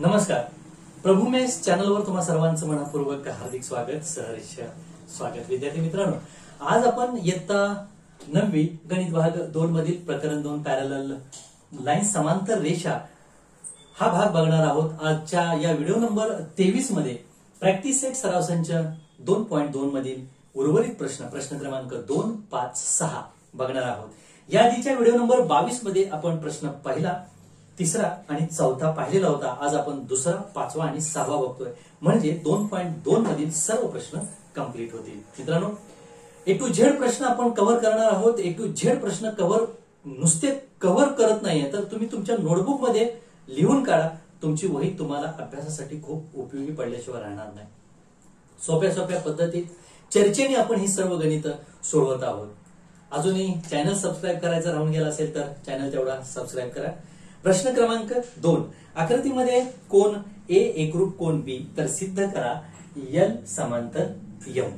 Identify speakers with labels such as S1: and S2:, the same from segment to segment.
S1: नमस्कार. प्रभूमेश चॅनलवर तुम्हा सर्वांचं मनापूर्वक हार्दिक स्वागत सहर्ष स्वागत. विद्यार्थी मित्रांनो आज आपण इयत्ता नववी गणित भाग दोन मधील प्रकरण दोन पॅरल लाईन समांतर रेषा हा भाग बघणार आहोत. आजच्या या व्हिडिओ नंबर तेवीसमध्ये प्रॅक्टिस सेट सराव संच दोन पॉईंट दोन मधील उर्वरित प्रश्न प्रश्न क्रमांक दोन पाच सहा बघणार आहोत. या आधीच्या व्हिडिओ नंबर बावीसमध्ये आपण प्रश्न पहिला तिसरा आणि चौथा पाहिलेला होता. आज आपण दुसरा पाचवा आणि सहावा बघतोय. म्हणजे दोन पॉईंट दोन मधील सर्व प्रश्न कंप्लीट होतील. मित्रांनो ए टू झेड प्रश्न आपण कव्हर करणार आहोत. ए टू झेड प्रश्न कव्हर नुसते कव्हर करत नाहीये. तर तुम्ही तुमच्या नोटबुकमध्ये लिहून काढा. तुमची वही तुम्हाला अभ्यासासाठी खूप उपयोगी पडल्याशिवाय राहणार नाही. सोप्या सोप्या पद्धतीत चर्चेने आपण ही सर्व गणित सोडवत आहोत. अजूनही चॅनल सबस्क्राईब करायचं राहून गेला असेल तर चॅनल तेवढा सबस्क्राईब करा. प्रश्न क्रमांक दोन. आकृतीमध्ये कोण ए एकरूप कोण बी तर सिद्ध करा यल समांतर यम.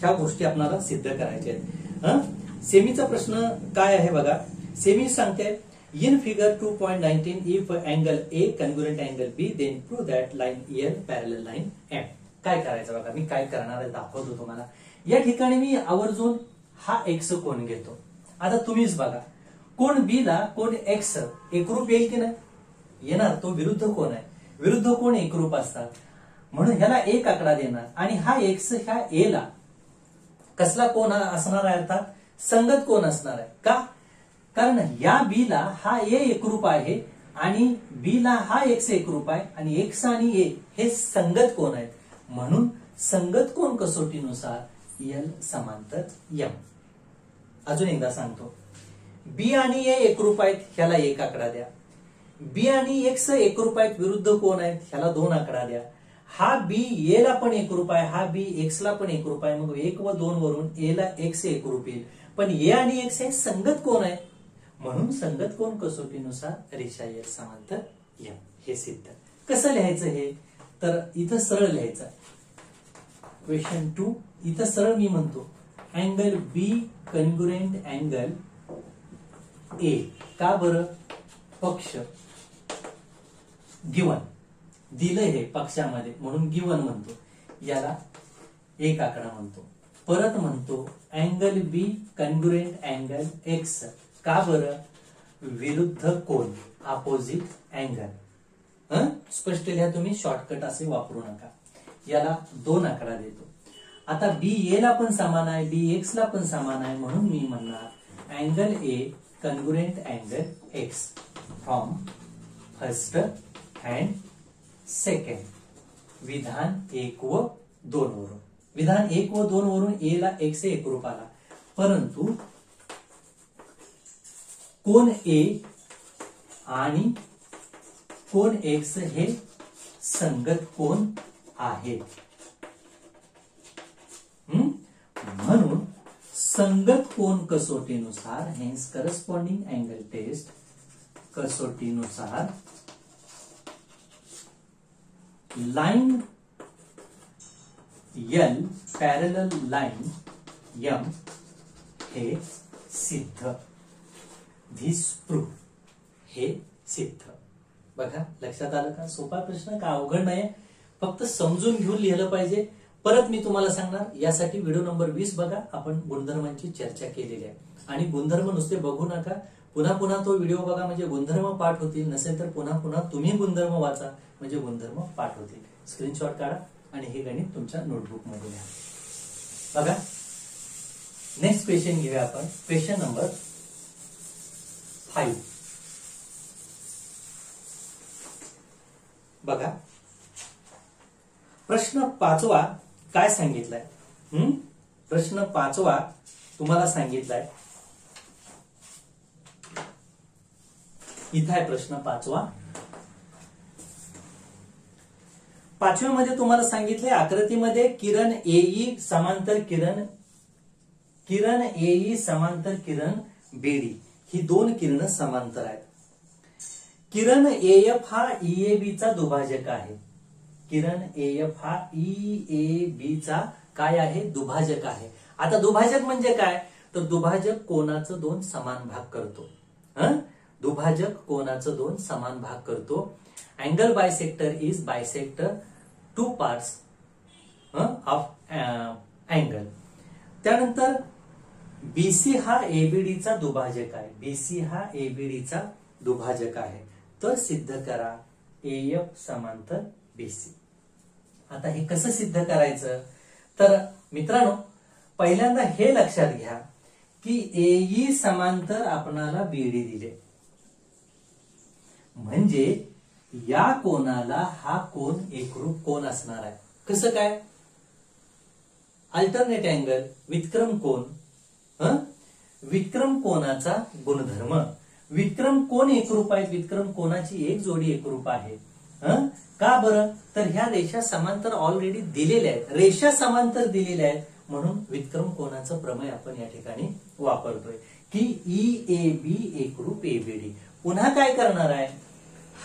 S1: ह्या गोष्टी आपल्याला सिद्ध करायच्या आहेत. सेमीचा प्रश्न काय आहे बघा? सेमी सांगते in figure two point nineteen if angle A congruent angle B then prove that line L parallel line M काय करायचं बघा? मी काय करणार आहे दाखवतो तुम्हाला. या ठिकाणी मी आवर्जून हा एक्स कोण घेतो. आता तुम्हीच बघा. कोण बी ला कोण एक्स एकरूप येईल की नाही? येणार तो विरुद्ध कोण आहे? विरुद्ध कोण एकरूप असतात? म्हणून ह्याला एक आकडा देणार. आणि हा एक्स ह्या ए ला. कसला कोण असणार आहे अर्थात? संगत कोण असणार आहे? का? कारण या बी ला हा ए एकरूप आहे आणि बी ला हा एक्स एकरूप आहे आणि एक्स आणि ए हे संगत कोण आहेत? म्हणून संगत कोण कसोटीनुसार यल समांतर यम अजून एकदा सांगतो. बी आणि ए एकरूप आहेत ह्याला एक आकडा द्या. बी आणि एक्स एकरूप आहेत विरुद्ध कोण आहेत ह्याला दोन आकडा द्या. हा बी ए ला पण एकरूप आहे हा बी एक्स ला पण एकरूप आहे मग एक व दोन वरून ए ला एक्स एकरूप येईल. पण ए आणि एक्स हे संगत कोण आहे? म्हणून संगत कोण कसोटीनुसार? रेषा ये समांतर एम हे सिद्ध. कसं लिहायचं हे? तर इथं सरळ लिहायचं. क्वेश्चन टू इथं सरळ मी म्हणतो. Angle B congruent angle A का बरं? पक्ष. गिवन. दिलं हे पक्षामध्ये म्हणून गिवन म्हणतो. याला एक आकडा म्हणतो. परत म्हणतो angle B congruent angle X का बरं? विरुद्ध कोण अपोजिट अँगल स्पष्ट लिहा तुम्ही शॉर्टकट असे वापरू नका. याला दोन आकडा देतो. आता बी ए ला पण समान आहे बी एक्स ला पण समान आहे म्हणून मी म्हणणार angle A congruent angle X from first and second विधान एक व दोन वरून. विधान एक व दोन वरून ए ला एक्स एकरूप आला. परंतु कोण ए आणि कोण एक्स हे संगत कोण आहेत हं? म्हणून संगत कोण कसोटीनुसार hence corresponding angle test कसोटीनुसार line L parallel line M हे सिद्ध. धिस हे सिद्ध. बघा लक्षात आलं का? सोपा प्रश्न का? अवघड नाही फक्त समजून घेऊन लिहिलं पाहिजे. परत मी तुम्हाला सांगणार यासाठी व्हिडिओ नंबर वीस बघा आपण गुणधर्मांची चर्चा केलेली आहे. आणि गुणधर्म नुसते बघू नका पुन्हा पुन्हा तो व्हिडिओ बघा म्हणजे गुणधर्म पाठ होतील नसेल तर पुन्हा पुन्हा तुम्ही गुणधर्म वाचा म्हणजे गुणधर्म पाठ होतील. स्क्रीनशॉट काढा आणि हे गणित तुमच्या नोटबुकमध्ये लिहा बघा. नेक्स्ट क्वेश्चन घेऊया आपण. क्वेश्चन नंबर फाईव्ह बघा. प्रश्न पाचवा काय सांगितलंय? हम्म प्रश्न पाचवा तुम्हाला सांगितलाय. इथं आहे प्रश्न पाचवा. पाचव्यामध्ये तुम्हाला सांगितले आकृतीमध्ये किरण एई समांतर किरण किरण एई समांतर किरण बेडी. ही दोन किरण समांतर आहेत. किरण एएफ हा ईएबीचा चा दुभाजक आहे. किरण एएफ हा ई ए बी चा काय आहे? दुभाजक आहे. आता दुभाजक म्हणजे काय? तर दुभाजक कोणाचं दोन समान भाग करतो. हं? दुभाजक कोणाचं दोन समान भाग करतो. Angle bisector is bisector two parts of angle त्यानंतर बीसी हा एबीडीचा दुभाजक आहे. बीसी हा एबीडीचा दुभाजक आहे. तर सिद्ध करा. एफ समांतर बीसी आता हे कसं सिद्ध करायचं? तर मित्रांनो पहिल्यांदा हे लक्षात घ्या की एई समांतर आपणाला बीडी दिले. म्हणजे या कोणाला हा कोण एकरूप कोण असणार आहे. कसं काय? अल्टरनेट अँगल विक्रम कोण विक्रम कोणाचा गुणधर्म. विक्रम कोण एकरूप आहेत? विक्रम कोणाची एक जोडी एकरूप आहे. का बरं? तर ह्या रेषा समांतर ऑलरेडी दिलेल्या आहेत. रेषा समांतर दिलेल्या आहेत. म्हणून विक्रम कोणाचं प्रमेय आपण या ठिकाणी वापरतोय. की ई ए बी एकरूप एबीडी पुन्हा काय करणार आहे?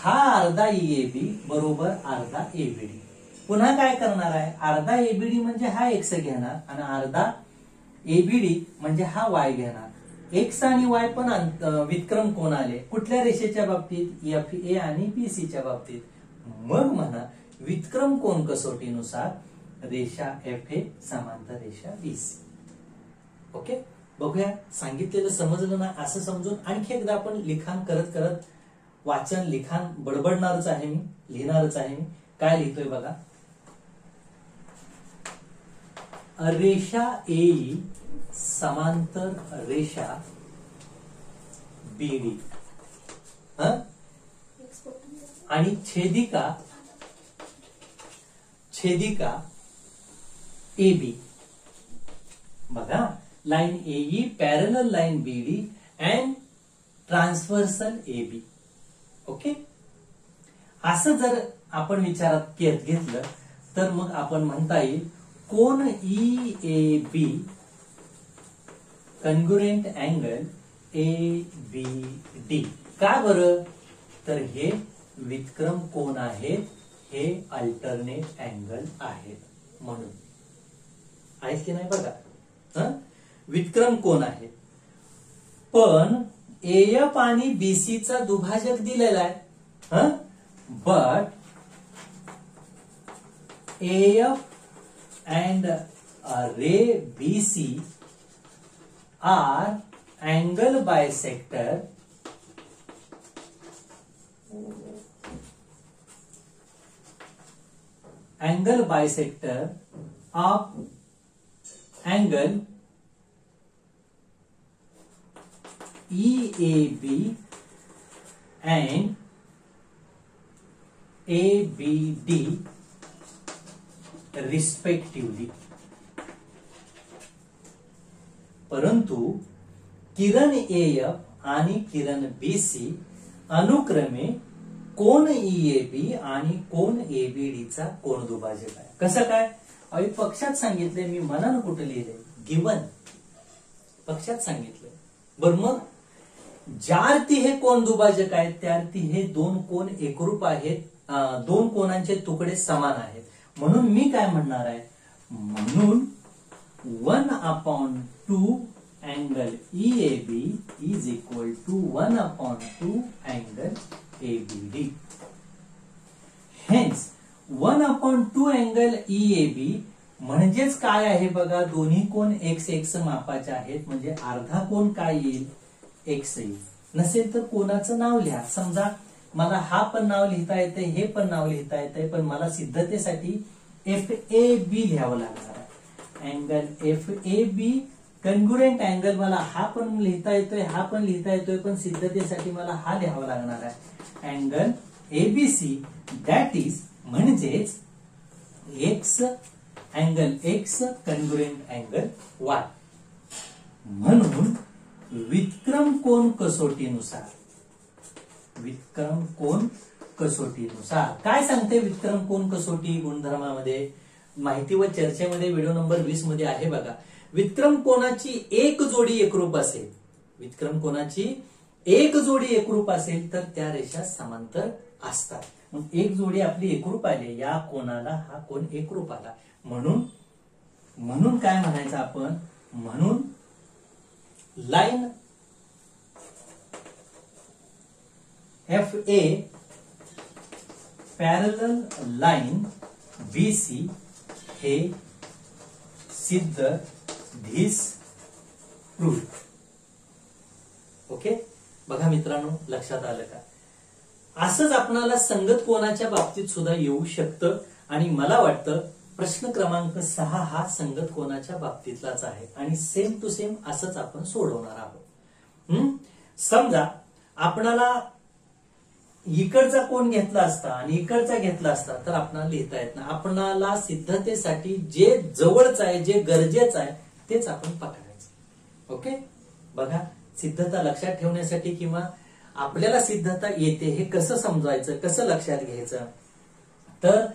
S1: हा अर्धा ई ए बी बरोबर अर्धा एबीडी पुन्हा काय करणार आहे? अर्धा एबीडी म्हणजे हा एक्स घेणार आणि अर्धा एबीडी म्हणजे हा वाय घेणार. एक्स आणि वाय पण विक्रम कोण आले? कुठल्या रेषेच्या बाबतीत? एफ ए आणि पीसीच्या बाबतीत. मग म्हणा विक्रम कोण कसोटीनुसार रेषा एफ ए समांतर रेषा बीसी ओके? बघूया सांगितलेलं समजलं ना असं समजून आणखी एकदा आपण लिखाण करत करत वाचन लिखाण बडबडणारच आहे मी लिहिणारच आहे मी. काय लिहितोय बघा? रेषा ए समांतर रेषा बीडी आणि छेदिका छेदिका ए बी बघा line A parallel line B D and transversal A B okay असं जर आपण विचारात घेतलं तर मग आपण म्हणता येईल कोण E A B congruent angle A B D का बरं? तर हे विक्रम कोण आहेत हे अल्टरनेट अँगल आहेत म्हणून. आहेत की नाही बघा. हं? विक्रम कोण आहे? पण एफ आणि बीसीचा दुभाजक दिलेला आहे. But F and ray B C are angle bisector angle bisector of angle E A B and A B D respectively परंतु किरण A F Kiran B C अनुक्रमे कोण ईएबी आणि कोण एबीडीचा कोण दुभाजक आहे? कसं काय? अहो पक्षात सांगितले मी मनानं कुठं लिहिले गिवन पक्षात सांगितलं बर मग? ज्या अर्थी हे कोण दुभाजक आहेत त्या अर्थी हे दोन कोण एकरूप आहेत दोन कोणांचे तुकडे समान आहेत. म्हणून मी काय म्हणणार आहे? म्हणून one upon two angle E A B is equal to one upon two angle A B D hence one upon two angle E A B म्हणजेच काय आहे बघा? दोन्ही कोण एक्स एक्स मापाचे आहेत. म्हणजे अर्धा कोण काय येईल? एक्स येईल. नसेल तर कोणाचं नाव लिहा. समजा मला हा पण नाव लिहिता येते हे पण नाव लिहिता येते पण मला सिद्धतेसाठी एफ ए बी लिहावं लागणार आहे. Angle F A B congruent angle मला हा पण लिहिता येतोय हा पण लिहिता येतोय पण सिद्धतेसाठी मला हा लिहावा लागणार आहे. Angle A B C that is म्हणजेच X angle X congruent angle Y म्हणून विक्रम कोण कसोटीनुसार? विक्रम कोण कसोटीनुसार. काय सांगते विक्रम कोण कसोटी गुणधर्मामध्ये? माहिती व चर्चेमध्ये व्हिडिओ नंबर वीसमध्ये आहे बघा. विक्रम कोणाची एक जोडी एकरूप असेल. विक्रम कोणाची एक जोडी एकरूप असेल तर त्या रेषा समांतर असतात. मग एक जोडी आपली एकरूप आली या कोणाला हा कोण एकरूप आला? म्हणून म्हणून काय म्हणायचं आपण? म्हणून line F A parallel line B C हे सिद्ध धीस प्रूफ. ओके? बघा मित्रांनो लक्षात आलं का? असंच आपणाला संगत कोणाच्या बाबतीत सुद्धा येऊ शकतं आणि मला वाटतं प्रश्न क्रमांक सहा हा संगत कोणाच्या बाबतीतलाच आहे आणि सेम टू सेम असंच आपण सोडवणार आहोत. समजा आपणाला इकडचा कोण घेतला असता आणि इकडचा घेतला असता तर आपणाला लिहिता येत नाही. आपणाला सिद्धतेसाठी जे जवळच आहे जे गरजेचं आहे तेच आपण पकडायचं. ओके? बघा. सिद्धता लक्षात ठेवण्यासाठी किंवा आपल्याला सिद्धता येते हे कसं समजायचं कसं लक्षात घ्यायचं? तर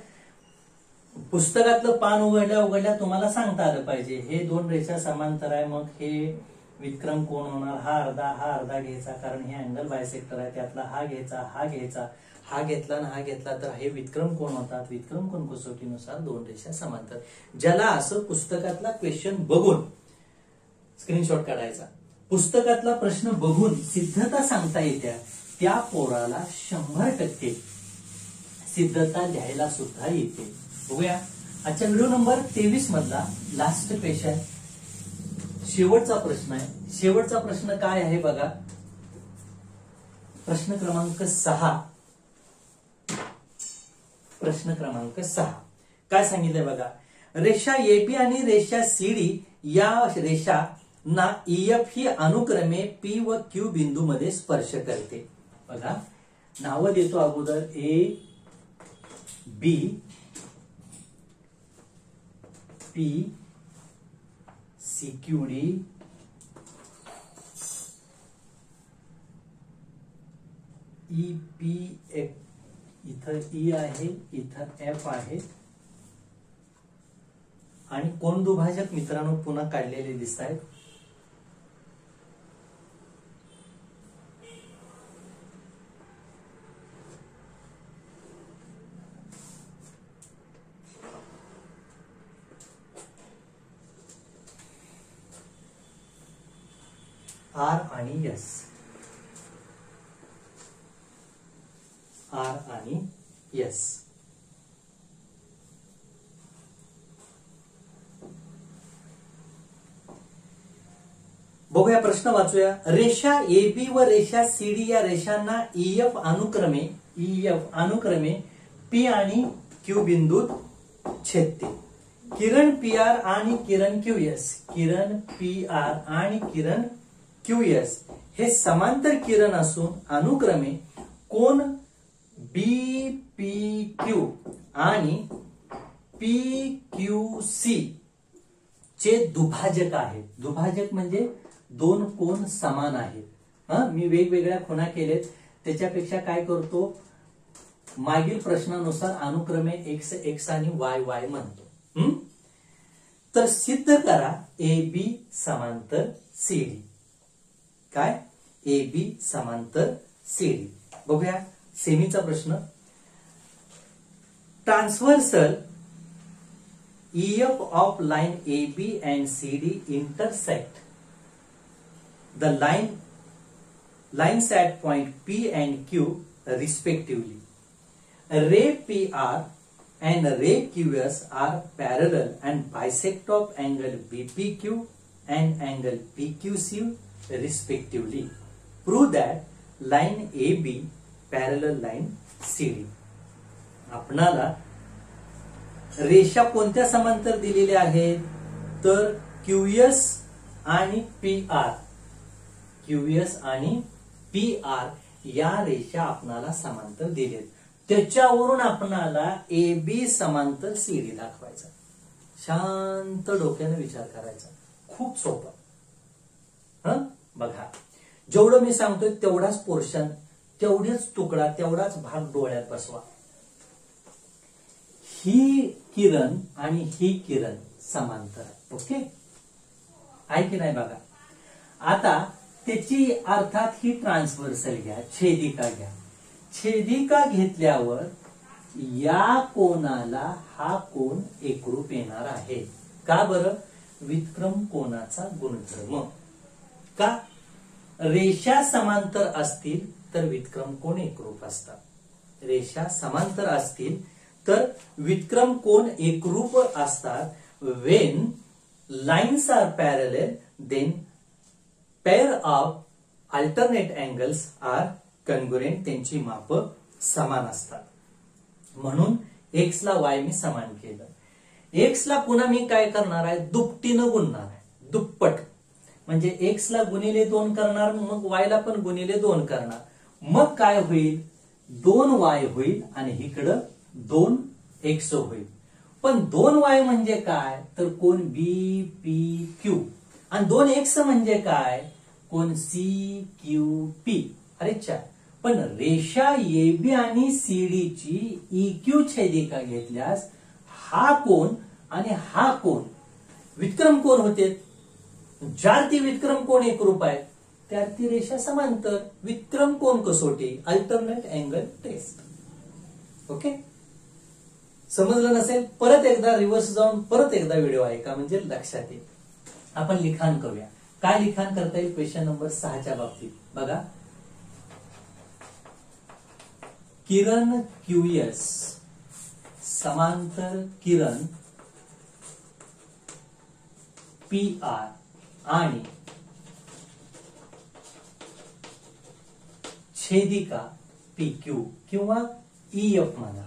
S1: पुस्तकातलं पान उघडल्या उघडल्या तुम्हाला सांगता आलं पाहिजे. हे दोन रेषा समांतर आहे. मग हे विक्रम कोण होणार? हा अर्धा हा अर्धा घ्यायचा कारण हे अँगल बायसेक्टर आहे. त्यातला हा घ्यायचा हा घ्यायचा. हा घेतला ना हा घेतला. तर हे विक्रम कोण होतात? विक्रम कोण कसोटीनुसार दोन रेषा समांतर. ज्याला असं पुस्तकातला क्वेश्चन बघून स्क्रीनशॉट काढायचा. पुस्तकातला प्रश्न बघून सिद्धता सांगता येत्या त्या पोराला शंभर टक्के सिद्धता लिहायला सुद्धा येते. बघूया. आजच्या व्हिडिओ नंबर तेवीस मधला लास्ट क्वेश्चन शेवटचा प्रश्न आहे. शेवटचा प्रश्न काय आहे बघा. प्रश्न क्रमांक सहा. प्रश्न क्रमांक सहा. काय सांगितलंय बघा. रेषा एपी आणि रेषा सीडी या रेषा ना ईएफ ही अनुक्रमे पी व क्यू बिंदू मध्ये स्पर्श करते. बघा नावं देतो अगोदर. A B P C Q D E P F. इथं ई आहे इथं एफ आहे. आणि कोण दुभाजक मित्रांनो पुन्हा काढलेले दिसत आहेत आर एस आर एस बघूया, प्रश्न वाचूया. रेषा ए बी व रेषा सीडी या रेषांना ईएफ अनुक्रमे ईएफ अनुक्रमे पी आणि क्यू बिंदूत छेदते. किरण पी आर आणि किरण क्यू एस किरण पी आर आणि किरण क्यूएस हे समांतर किरण असून अनुक्रमे कोण बी पी क्यू आणि पी क्यू सी चे दुभाजक आहेत. दुभाजक म्हणजे दोन कोण समान आहेत. हा? मी वेगवेगळ्या खुणा केलेत. त्याच्यापेक्षा काय करतो? मागील प्रश्नानुसार अनुक्रमे एक्स एक्स आणि वाय वाय म्हणतो. हम्म? तर सिद्ध करा ए बी समांतर सी डी. काय ए बी समांतर सी डी बघूया सेमीचा प्रश्न transversal EF of line AB and CD intersect the line lines at point P and Q respectively. Ray PR and ray QS are parallel and bisect of angle BPQ and angle PQC respectively. Prove that line AB parallel line CD. आपणाला रेषा कोणत्या समांतर दिलेल्या आहेत? तर QS आणि P R QS आणि P R या रेषा आपणाला समांतर दिलेत. त्याच्यावरून आपणाला ए बी समांतर सीडी दाखवायचा. शांत डोक्याने विचार करायचा. खूप सोपं. हं? बघा. जेवढं मी सांगतोय तेवढाच पोर्शन तेवढेच तुकडा तेवढाच भाग डोळ्यात बसवा. ही किरण आणि ही किरण समांतर आहे ओके? आहे की नाही बघा? आता त्याची अर्थात ही ट्रान्सव्हर्सल घ्या छेदिका घ्या. छेदिका घेतल्यावर या कोणाला हा कोण एकरूप येणार आहे. का बरं? विक्रम कोणाचा गुणधर्म. का? रेषा समांतर असतील तर विक्रम कोण एकरूप असतात? रेषा समांतर असतील तर विक्रम कोण एकरूप असतात? When lines are parallel then pair of alternate angles are congruent त्यांची माप समान असतात. म्हणून एक्स ला वाय मी समान केलं. एक्स ला पुन्हा मी काय करणार आहे? दुपटीनं गुणणार आहे. दुप्पट. म्हणजे एक्स ला गुणिले दोन करणार मग वाय ला पण गुणिले दोन करणार. मग काय होईल? दोन वाय होईल आणि इकडं दोन एक्स होईल. पण दोन वाय म्हणजे काय? तर कोण बी पी क्यू आणि दोन एक्स म्हणजे काय? कोण सी क्यू पी अरे चा. पण रेषा ए बी आणि सीडी ची ई क्यू छेदिका घेतल्यास हा कोण आणि हा कोण? विक्रम कोण होते? ती विक्रम कोण एकरूप आहे त्यात ती रेषा समांतर. विक्रम कोण कसोटी? Alternate angle test. ओके? समजलं नसेल? परत एकदा रिव्हर्स जाऊन परत एकदा व्हिडिओ ऐका म्हणजे लक्षात येईल. आपण लिखाण करूया. काय लिखाण करता येईल? क्वेश्चन नंबर सहाच्या बाबतीत. बघा. किरण क्यूएस समांतर किरण. पी आर आणि छेदिका पी क्यू किंवा ई एफ म्हणा.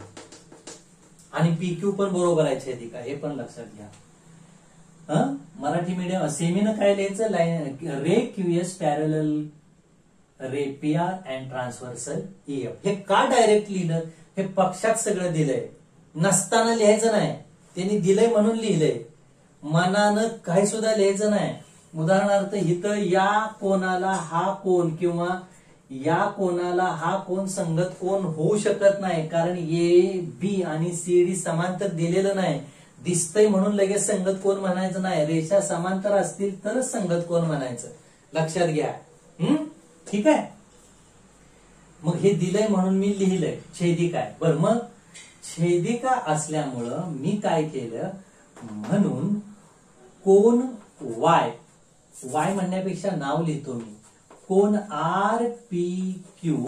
S1: आणि पी क्यू पण बरोबर आहे छेदिका हे पण लक्षात घ्या. हं? मराठी मीडियम सेमीनं काय लिहायचं? Line ray Q S parallel ray P R and transversal E F हे का डायरेक्ट लिहिलं? हे पक्षात सगळं दिलंय. नसताना लिहायचं नाही. त्यांनी दिलंय म्हणून लिहिलंय. मनानं काही सुद्धा लिहायचं नाही. उदाहरणार्थ इथं या कोणाला हा कोण किंवा या कोणाला हा कोण संगत कोण होऊ शकत नाही कारण ए बी आणि सी डी समांतर दिलेलं नाही. दिसतंय म्हणून लगेच संगत कोण म्हणायचं नाही. रेषा समांतर असतील तरच संगत कोण म्हणायचं. लक्षात घ्या. हम्म ठीक आहे? मग हे दिलंय म्हणून मी लिहिलंय. छेदिका आहे बरं मग? छेदिका असल्यामुळं मी काय केलं? म्हणून कोण वाय वाय म्हणण्यापेक्षा नाव लिहितो मी. कोण R P Q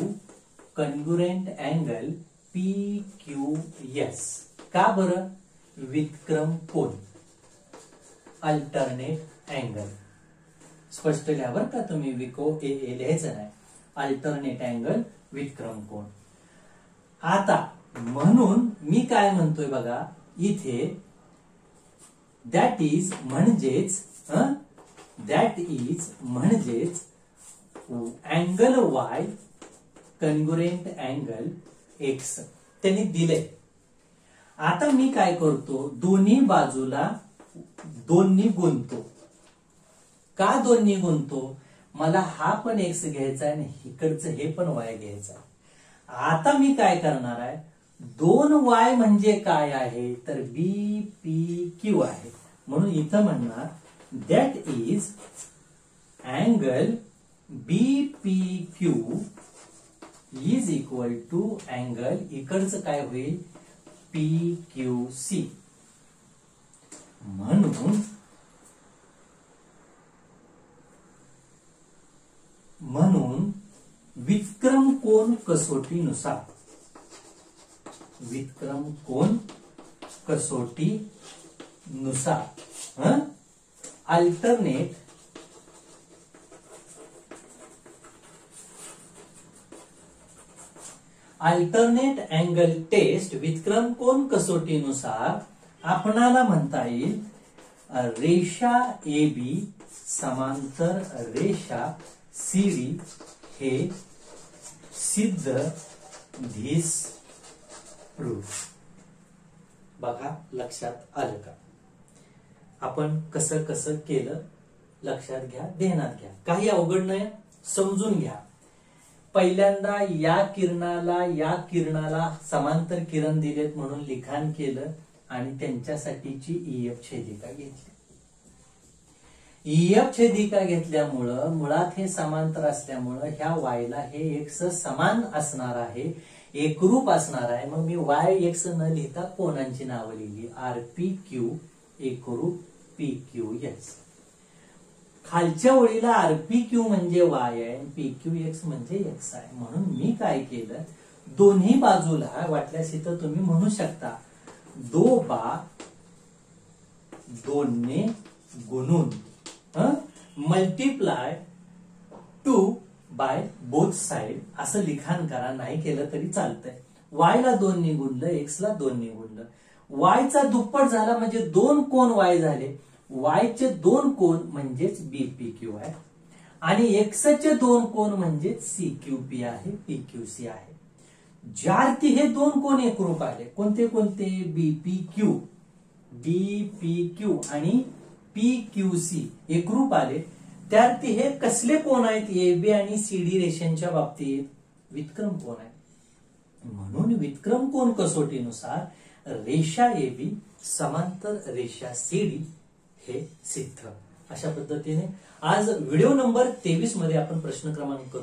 S1: congruent angle P Q S. का बरं? विक्रम कोण अल्टरनेट अँगल. स्पष्ट लिहा बरं का तुम्ही विको ए ए लिहायचं नाही. अल्टरनेट अँगल विक्रम कोण आता म्हणून मी काय म्हणतोय बघा इथे दॅट इज म्हणजेच दॅट इज म्हणजेच angle Y congruent angle X त्यांनी दिले आता मी काय करतो? दोन्ही बाजूला दोन्ही गुंतो. का दोन्ही गुंतो? मला हा पण एक्स घ्यायचा आहे आणि इकडचं हे पण वाय घ्यायचं आहे. आता मी काय करणार आहे? दोन वाय म्हणजे काय आहे? तर बी पी क्यू आहे. म्हणून इथं म्हणणार that is angle B P Q is equal to angle इकडचं काय होईल? पी क्यू सी म्हणून म्हणून विक्रम कोण कसोटीनुसार? विक्रम कोण कसोटी नुसार अल्टरनेट अल्टरनेट अँगल टेस्ट विक्रम कोण कसोटीनुसार आपणाला म्हणता येईल? रेषा ए बी समांतर रेषा सी डी हे सिद्ध धीस प्रूफ. बघा लक्षात आलं का? आपण कसं कसं केलं लक्षात घ्या ध्यानात घ्या. काही अवघड नाही समजून घ्या. पहिल्यांदा या किरणाला या किरणाला समांतर किरण दिलेत म्हणून लिखाण केलं आणि त्यांच्यासाठीची ईएफ छेदिका घेतली. ईएफ छेदिका घेतल्यामुळं मुळात हे समांतर असल्यामुळं ह्या वायला हे एक्स समान असणार आहे एकरूप असणार आहे. मग मी वाय एक्स न लिहिता कोणांची नावं लिहिली? आर पी क्यू एकरूप पी क्यू एक्स खालच्या ओळीला आरपी क्यू म्हणजे वाय आहे पी क्यू एक्स म्हणजे एक्स आहे. म्हणून मी काय केलं? दोन्ही बाजूला वाटल्यास इथं तुम्ही म्हणू शकता. दो बा दोनने गुणून multiply two by both side असं लिखाण करा. नाही केलं तरी चालतंय. वाय ला दोन गुणलं एक्स ला दोन गुणलं. वायचा दुप्पट झाला म्हणजे दोन कोण वाय झाले. वायचे दोन कोण म्हणजेच बीपी क्यू आहे. आणि एक्सचे दोन कोण म्हणजेच सी क्यू पी आहे पी क्यू सी आहे. ज्यार्थी हे दोन कोण एकरूप आले कोणते कोणते? B P Q P Q आणि पी क्यू सी एकरूप आले. त्यार्थी हे कसले कोण आहेत? ए बी आणि सी डी रेषांच्या बाबतीत? विक्रम कोण आहे म्हणून विक्रम कोण कसोटीनुसार? रेषा ए बी समांतर रेषा सी डी हे सिद्ध. अशा पद्धतीने आज व्हिडिओ नंबर तेवीसमध्ये आपण प्रश्न क्रमांक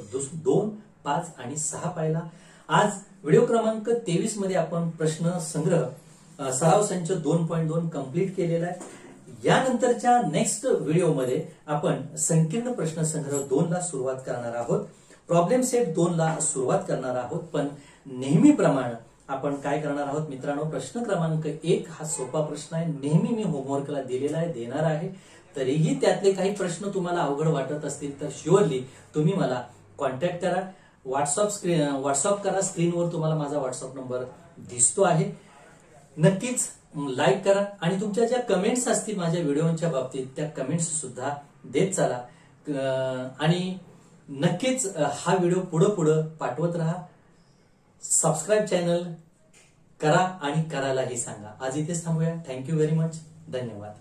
S1: दोन पाच आणि सहा पाहिला. आज व्हिडिओ क्रमांक तेवीसमध्ये आपण प्रश्न संग्रह सराव संच दोन पॉईंट दोन कंप्लीट केलेला आहे. यानंतरच्या नेक्स्ट व्हिडिओमध्ये आपण संकीर्ण प्रश्न संग्रह दोन ला सुरुवात करणार आहोत. प्रॉब्लेम सेट दोन ला सुरुवात करणार आहोत पण नेहमीप्रमाणे आपण काय करणार आहोत? मित्रांनो प्रश्न क्रमांक एक हा सोपा प्रश्न आहे. नेहमी मी होमवर्कला दिलेला आहे देणार आहे. तरीही त्यातले काही प्रश्न तुम्हाला अवघड वाटत असतील तर शुअरली तुम्ही मला कॉन्टॅक्ट करा. व्हॉट्सअप स्क्रीन व्हॉट्सअप करा. स्क्रीनवर तुम्हाला माझा व्हॉट्सअप नंबर दिसतो आहे. नक्कीच लाईक करा. आणि तुमच्या ज्या कमेंट्स असतील माझ्या व्हिडिओच्या बाबतीत त्या कमेंट्स सुद्धा देत चला. आणि नक्कीच हा व्हिडिओ पुढं पुढं पाठवत राहा. सबस्क्राईब चॅनल करा आणि करायलाही सांगा. आज इथेच थांबूया. थँक्यू व्हेरी मच धन्यवाद.